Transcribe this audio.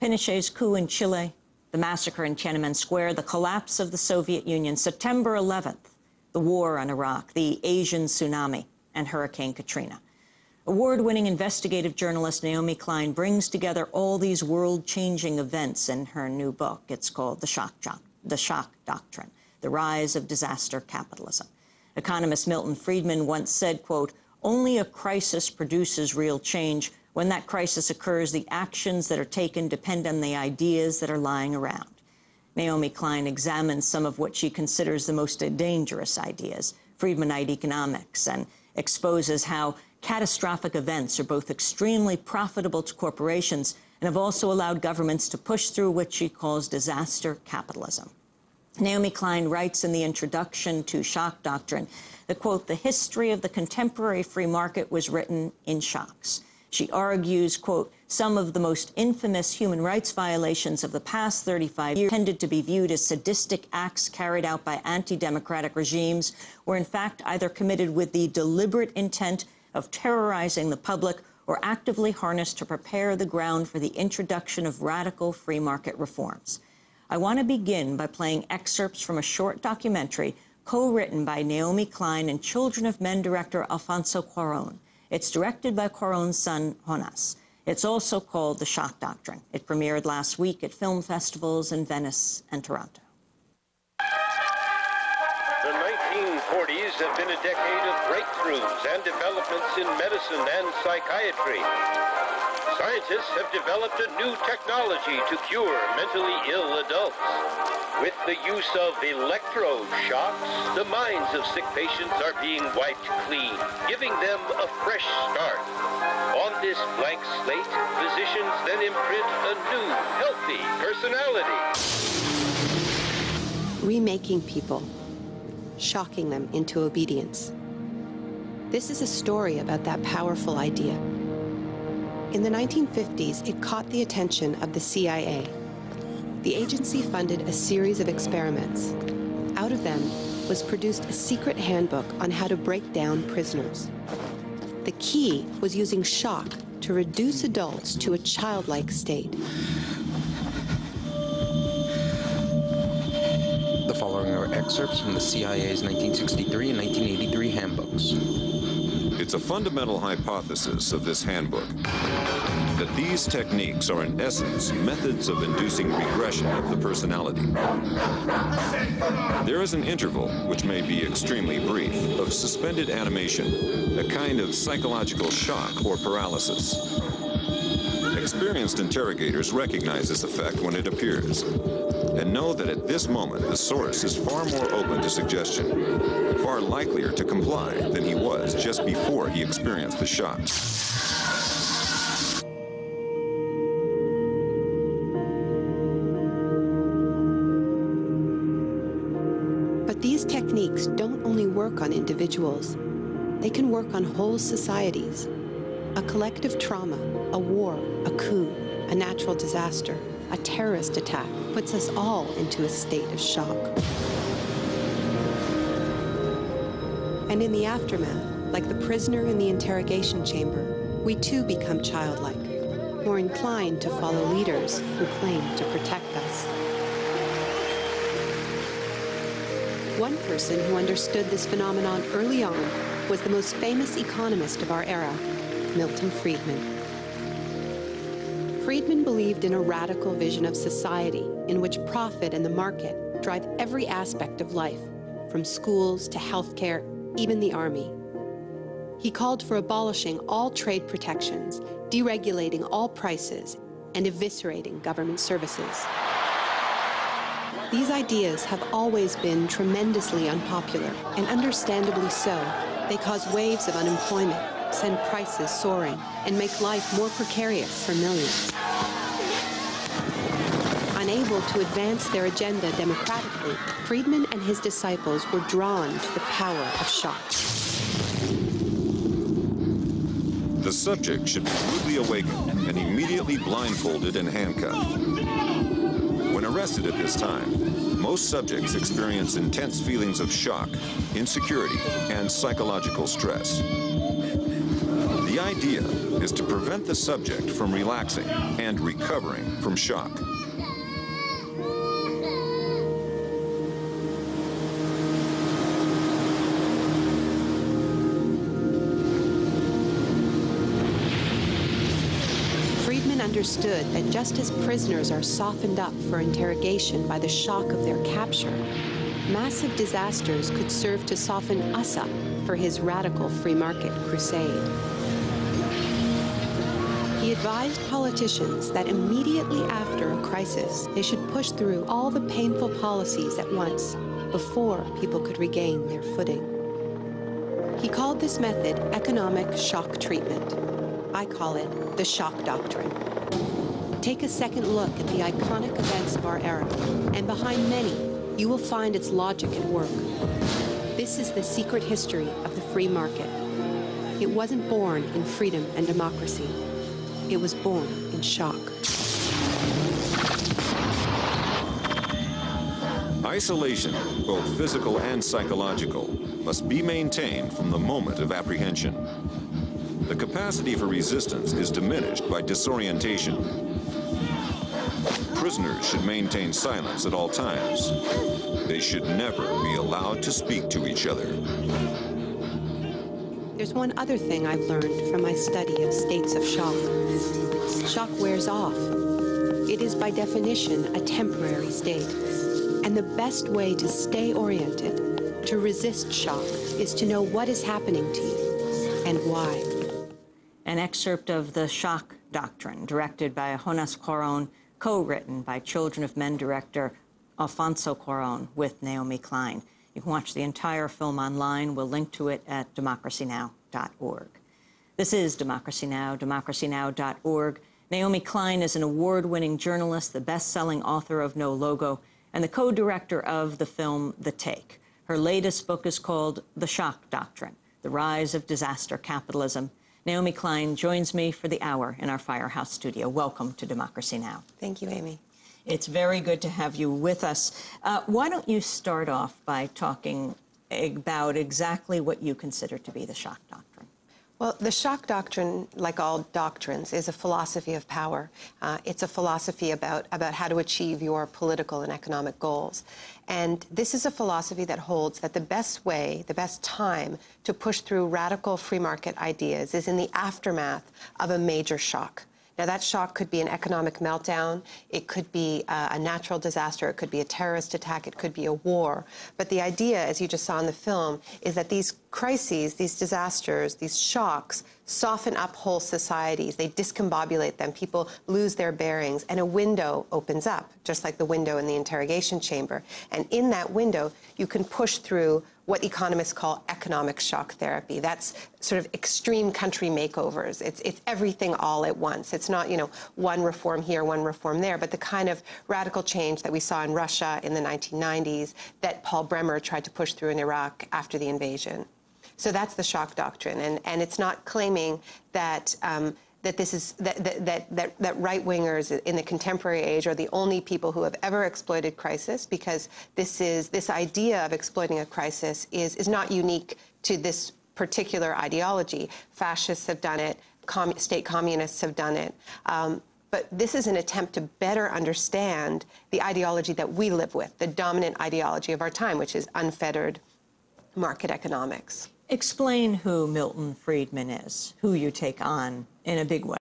Pinochet's coup in Chile, the massacre in Tiananmen Square, the collapse of the Soviet Union, September 11th, the war on Iraq, the Asian tsunami, and Hurricane Katrina. Award winning investigative journalist Naomi Klein brings together all these world changing events in her new book. It's called The Shock, the Shock Doctrine The Rise of Disaster Capitalism. Economist Milton Friedman once said, quote, only a crisis produces real change. When that crisis occurs, the actions that are taken depend on the ideas that are lying around. Naomi Klein examines some of what she considers the most dangerous ideas, Friedmanite economics, and exposes how catastrophic events are both extremely profitable to corporations and have also allowed governments to push through what she calls disaster capitalism. Naomi Klein writes in the introduction to Shock Doctrine that, quote, the history of the contemporary free market was written in shocks. She argues, quote, some of the most infamous human rights violations of the past 35 years tended to be viewed as sadistic acts carried out by anti-democratic regimes, were in fact either committed with the deliberate intent of terrorizing the public or actively harnessed to prepare the ground for the introduction of radical free market reforms. I want to begin by playing excerpts from a short documentary co-written by Naomi Klein and Children of Men director Alfonso Cuarón. It's directed by Cuarón's son, Jonas. It's also called The Shock Doctrine. It premiered last week at film festivals in Venice and Toronto. The 1940s have been a decade of breakthroughs and developments in medicine and psychiatry. Scientists have developed a new technology to cure mentally ill adults. With the use of electroshocks, the minds of sick patients are being wiped clean, giving them a fresh start. On this blank slate, physicians then imprint a new, healthy personality. Remaking people shocking them into obedience. This is a story about that powerful idea. In the 1950s, it caught the attention of the CIA. The agency funded a series of experiments. Out of them was produced a secret handbook on how to break down prisoners. The key was using shock to reduce adults to a childlike state. The following are excerpts from the CIA's 1963 and 1983 handbooks. It's a fundamental hypothesis of this handbook that these techniques are in essence methods of inducing regression of the personality. There is an interval, which may be extremely brief, of suspended animation, a kind of psychological shock or paralysis. Experienced interrogators recognize this effect when it appears and know that at this moment the source is far more open to suggestion, far likelier to comply than he was just before he experienced the shock. But these techniques don't only work on individuals. They can work on whole societies. A collective trauma, a war, a coup, a natural disaster, a terrorist attack puts us all into a state of shock. And in the aftermath, like the prisoner in the interrogation chamber, we too become childlike, more inclined to follow leaders who claim to protect us. One person who understood this phenomenon early on was the most famous economist of our era, Milton Friedman. Friedman believed in a radical vision of society in which profit and the market drive every aspect of life, from schools to healthcare, even the army. He called for abolishing all trade protections, deregulating all prices, and eviscerating government services. These ideas have always been tremendously unpopular, and understandably so. They cause waves of unemployment, send prices soaring, and make life more precarious for millions. Unable to advance their agenda democratically, Friedman and his disciples were drawn to the power of shock. The subject should be rudely awakened and immediately blindfolded and handcuffed. When arrested at this time, most subjects experience intense feelings of shock, insecurity, and psychological stress The idea is to prevent the subject from relaxing and recovering from shock. Friedman understood that just as prisoners are softened up for interrogation by the shock of their capture, massive disasters could serve to soften us up for his radical free market crusade. He advised politicians that immediately after a crisis, they should push through all the painful policies at once before people could regain their footing. He called this method economic shock treatment. I call it the shock doctrine. Take a second look at the iconic events of our era, and behind many, you will find its logic at work. This is the secret history of the free market. It wasn't born in freedom and democracy. It was born in shock. Isolation, both physical and psychological, must be maintained from the moment of apprehension. The capacity for resistance is diminished by disorientation. Prisoners should maintain silence at all times. They should never be allowed to speak to each other. There's one other thing I've learned from my study of states of shock. Shock wears off. It is by definition a temporary state. And the best way to stay oriented, to resist shock, is to know what is happening to you and why. An excerpt of The Shock Doctrine, directed by Jonas Cuarón, co-written by Children of Men director Alfonso Cuarón with Naomi Klein. You can watch the entire film online. We'll link to it at democracynow.org. This is Democracy Now!, democracynow.org. Naomi Klein is an award-winning journalist, the best-selling author of No Logo, and the co-director of the film The Take. Her latest book is called The Shock Doctrine, The Rise of Disaster Capitalism. Naomi Klein joins me for the hour in our Firehouse studio. Welcome to Democracy Now! Thank you, Amy. It's very good to have you with us. Uh, why don't you start off by talking about exactly what you consider to be the shock doctrine? Well, the shock doctrine, like all doctrines, is a philosophy of power. Uh, it's a philosophy about, about how to achieve your political and economic goals. And this is a philosophy that holds that the best way, the best time to push through radical free market ideas is in the aftermath of a major shock. Now, that shock could be an economic meltdown, it could be uh, a natural disaster, it could be a terrorist attack, it could be a war. But the idea, as you just saw in the film, is that these crises, these disasters, these shocks soften up whole societies. They discombobulate them. People lose their bearings, and a window opens up, just like the window in the interrogation chamber. And in that window, you can push through what economists call economic shock therapy. That's sort of extreme country makeovers. It's, it's everything all at once. It's not, you know, one reform here, one reform there, but the kind of radical change that we saw in Russia in the 1990s that Paul Bremer tried to push through in Iraq after the invasion. So that's the shock doctrine, and, and it's not claiming that um, that this is that that that, that right wingers in the contemporary age are the only people who have ever exploited crisis, because this is this idea of exploiting a crisis is is not unique to this particular ideology. Fascists have done it. Com state communists have done it. Um, but this is an attempt to better understand the ideology that we live with, the dominant ideology of our time, which is unfettered market economics. Explain who Milton Friedman is, who you take on in a big way.